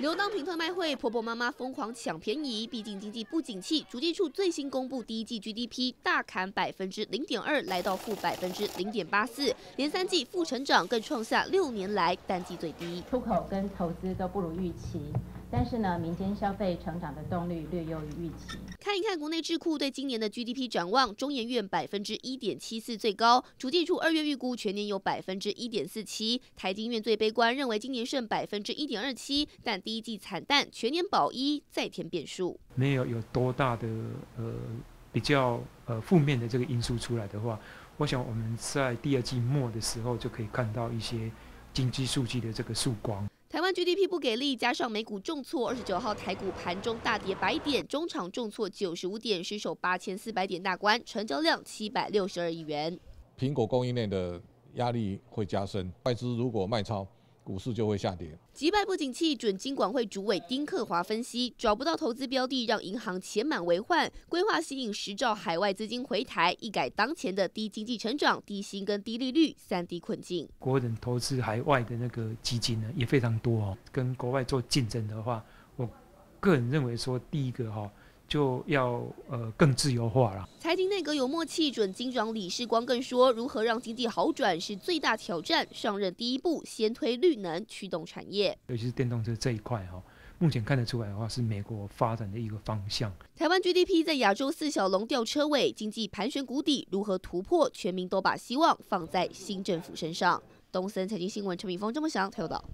流当平特卖会，婆婆妈妈疯狂抢便宜。毕竟经济不景气，主计处最新公布第一季 GDP 大砍百分之零点二，来到负百分之零点八四，连三季负成长，更创下六年来单季最低。出口跟投资都不如预期。但是呢，民间消费成长的动力略优于预期。看一看国内智库对今年的 GDP 展望，中研院百分之一点七四最高，主计处二月预估全年有百分之一点四七，台经院最悲观，认为今年剩百分之一点二七，但第一季惨淡，全年保一再添变数。没有有多大的呃比较呃负面的这个因素出来的话，我想我们在第二季末的时候就可以看到一些经济数据的这个曙光。GDP 不给力，加上美股重挫，二十九号台股盘中大跌百点，中场重挫九十五点，失守八千四百点大关，成交量七百六十二亿元。苹果供应链的压力会加深，外资如果卖超。股市就会下跌。击败不景气，准金管会主委丁克华分析，找不到投资标的，让银行钱满为患，规划吸引十兆海外资金回台，一改当前的低经济成长、低薪跟低利率三低困境。国人投资海外的那个基金呢，也非常多哦。跟国外做竞争的话，我个人认为说，第一个哈。就要呃更自由化了。财经内阁有默契，准金长李世光更说，如何让经济好转是最大挑战。上任第一步，先推绿能驱动产业，尤其是电动车这一块哈，目前看得出来的话，是美国发展的一个方向。台湾 GDP 在亚洲四小龙吊车尾，经济盘旋谷底，如何突破？全民都把希望放在新政府身上。东森财经新闻陈敏峰这么想，台报道。